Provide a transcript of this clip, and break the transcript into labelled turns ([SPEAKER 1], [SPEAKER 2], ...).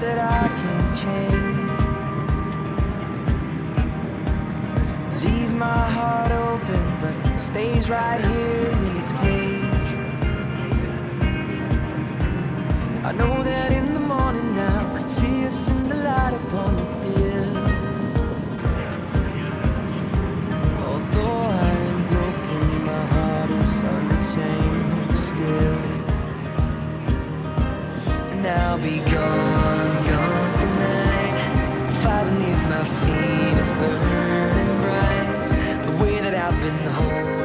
[SPEAKER 1] that I can't change. Leave my heart open, but stays right here in its cage. I know that in the morning now, see us in the light upon the hill. Although I am broken, my heart is untamed still. And I'll be gone burning bright. The way that I've been holding